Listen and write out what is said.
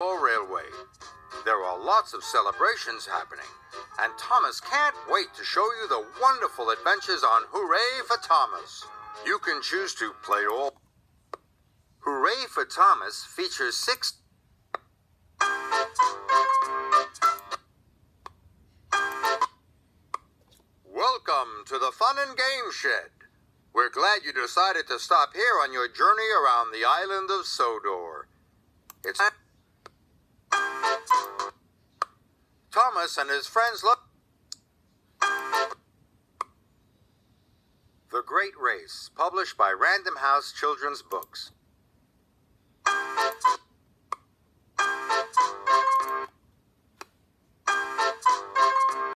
Railway. There are lots of celebrations happening, and Thomas can't wait to show you the wonderful adventures on Hooray for Thomas. You can choose to play all. Hooray for Thomas features six. Welcome to the Fun and Game Shed. We're glad you decided to stop here on your journey around the island of Sodor. It's Thomas and his friends love The Great Race, published by Random House Children's Books.